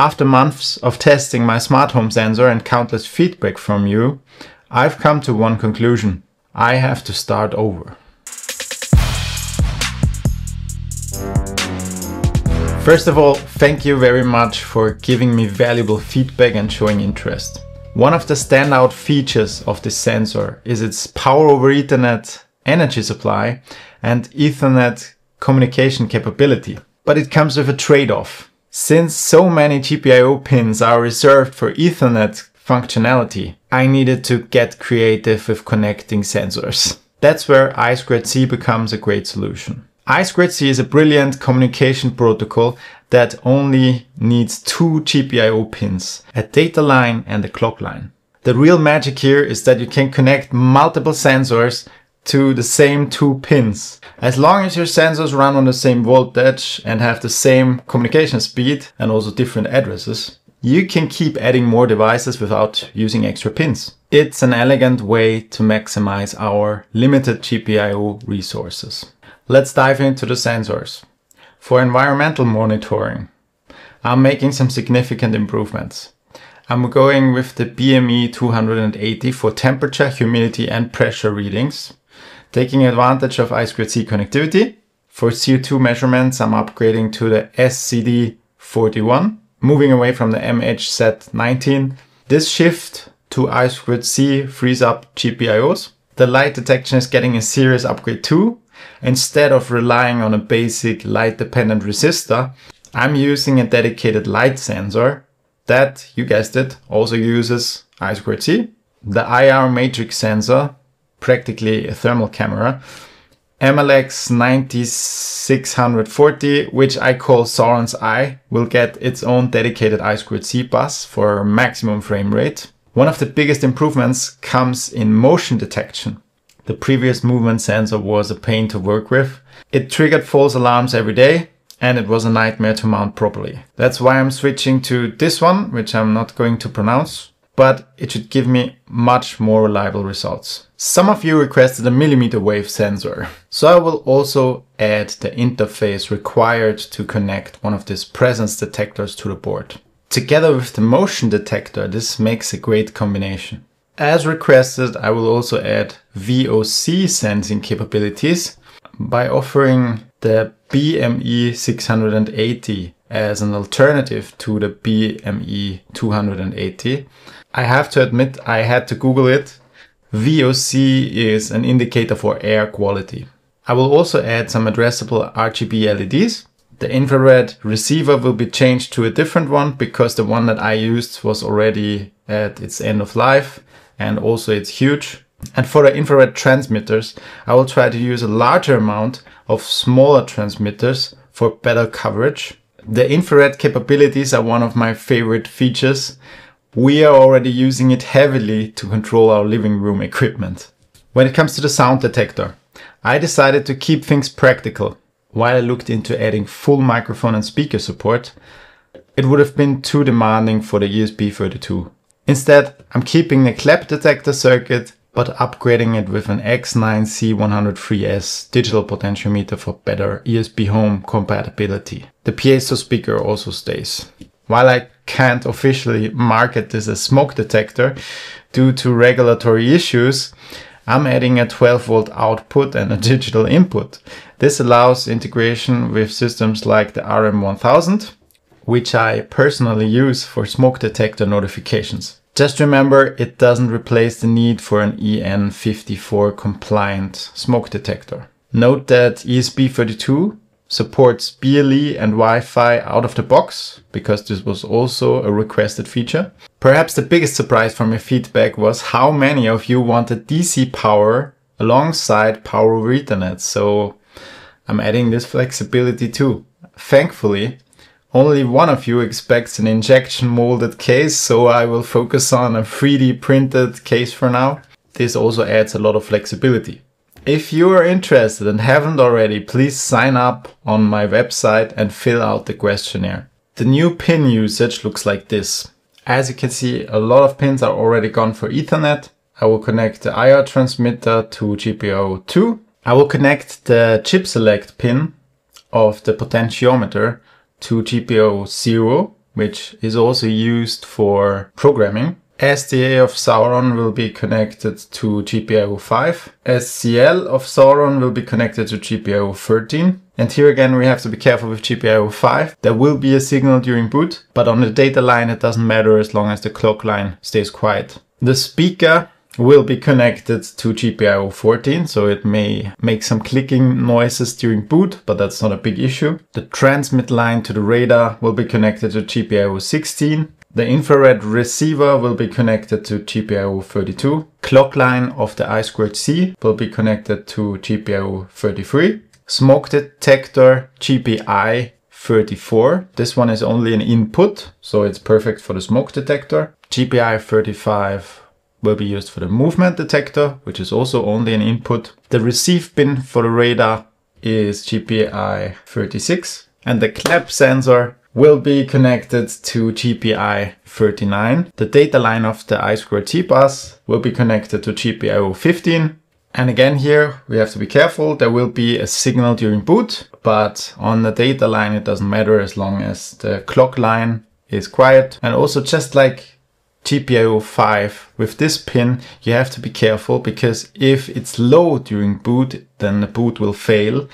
After months of testing my smart home sensor and countless feedback from you, I've come to one conclusion. I have to start over. First of all, thank you very much for giving me valuable feedback and showing interest. One of the standout features of this sensor is its power over Ethernet energy supply and Ethernet communication capability. But it comes with a trade-off. Since so many GPIO pins are reserved for Ethernet functionality, I needed to get creative with connecting sensors. That's where I2C becomes a great solution. I2C is a brilliant communication protocol that only needs two GPIO pins, a data line and a clock line. The real magic here is that you can connect multiple sensors to the same two pins. As long as your sensors run on the same voltage and have the same communication speed and also different addresses, you can keep adding more devices without using extra pins. It's an elegant way to maximize our limited GPIO resources. Let's dive into the sensors. For environmental monitoring, I'm making some significant improvements. I'm going with the BME 280 for temperature, humidity and pressure readings, taking advantage of I2C connectivity. For CO2 measurements, I'm upgrading to the SCD 41, moving away from the MHZ19. This shift to I2C frees up GPIOs. The light detection is getting a serious upgrade too, Instead of relying on a basic light dependent resistor, I'm using a dedicated light sensor that, you guessed it, also uses I2C. The IR matrix sensor, practically a thermal camera, MLX 9640, which I call Sauron's Eye, will get its own dedicated I2C bus for maximum frame rate. One of the biggest improvements comes in motion detection. The previous movement sensor was a pain to work with. It triggered false alarms every day and it was a nightmare to mount properly. That's why I'm switching to this one, which I'm not going to pronounce, but it should give me much more reliable results. Some of you requested a millimeter wave sensor, so I will also add the interface required to connect one of these presence detectors to the board. Together with the motion detector, this makes a great combination. As requested, I will also add VOC sensing capabilities by offering the BME 680 as an alternative to the BME 280. I have to admit I had to Google it. VOC is an indicator for air quality. I will also add some addressable RGB LEDs. The infrared receiver will be changed to a different one because the one that I used was already at its end of life and also it's huge. And for the infrared transmitters, I will try to use a larger amount of smaller transmitters for better coverage. The infrared capabilities are one of my favorite features. We are already using it heavily to control our living room equipment. When it comes to the sound detector, I decided to keep things practical. While I looked into adding full microphone and speaker support, it would have been too demanding for the ESP32. Instead, I'm keeping the clap detector circuit but upgrading it with an X9C103S digital potentiometer for better ESP home compatibility. The piezo speaker also stays. While I can't officially market this as smoke detector due to regulatory issues, I'm adding a 12 volt output and a digital input. This allows integration with systems like the RM1000, which I personally use for smoke detector notifications. Just remember, it doesn't replace the need for an EN54 compliant smoke detector. Note that ESP32 supports BLE and Wi-Fi out of the box, because this was also a requested feature. Perhaps the biggest surprise from your feedback was how many of you wanted DC power alongside power over Ethernet, so I'm adding this flexibility too. Thankfully, only one of you expects an injection molded case, so I will focus on a 3D printed case for now. This also adds a lot of flexibility. If you are interested and haven't already, please sign up on my website and fill out the questionnaire. The new pin usage looks like this. As you can see, a lot of pins are already gone for Ethernet. I will connect the IR transmitter to GPIO2. I will connect the chip select pin of the potentiometer to GPIO 0, which is also used for programming. SDA of Sauron will be connected to GPIO 5. SCL of Sauron will be connected to GPIO 13. And here again, we have to be careful with GPIO 5. There will be a signal during boot, but on the data line, it doesn't matter as long as the clock line stays quiet. The speaker will be connected to GPIO 14, so it may make some clicking noises during boot, but that's not a big issue. The transmit line to the radar will be connected to GPIO 16. The infrared receiver will be connected to GPIO 32. Clock line of the I2C will be connected to GPIO 33. Smoke detector GPI 34. This one is only an input, so it's perfect for the smoke detector. GPI 35 will be used for the movement detector, which is also only an input. The receive pin for the radar is GPI 36 and the clap sensor will be connected to GPI 39. The data line of the I2C bus will be connected to GPIO 15. And again here, we have to be careful. There will be a signal during boot, but on the data line, it doesn't matter as long as the clock line is quiet. And also just like GPIO 5 with this pin, you have to be careful because if it's low during boot, then the boot will fail.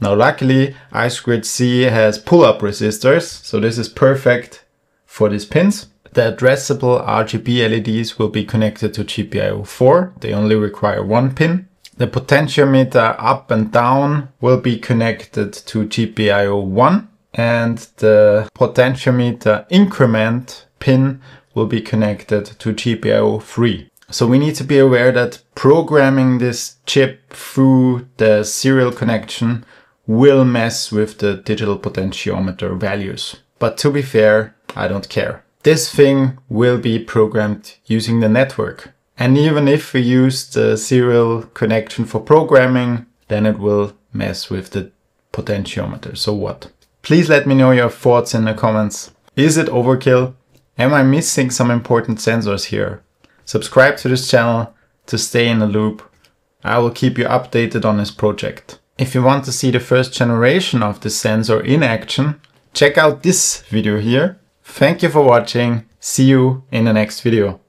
Now luckily I2C has pull-up resistors, so this is perfect for these pins. The addressable RGB LEDs will be connected to GPIO 4, they only require one pin. The potentiometer up and down will be connected to GPIO 1 and the potentiometer increment pin will be connected to GPIO 3. So we need to be aware that programming this chip through the serial connection will mess with the digital potentiometer values. But to be fair, I don't care. This thing will be programmed using the network. And even if we use the serial connection for programming, then it will mess with the potentiometer. So what? Please let me know your thoughts in the comments. Is it overkill? Am I missing some important sensors here? Subscribe to this channel to stay in the loop. I will keep you updated on this project. If you want to see the first generation of the sensor in action, check out this video here. Thank you for watching. See you in the next video.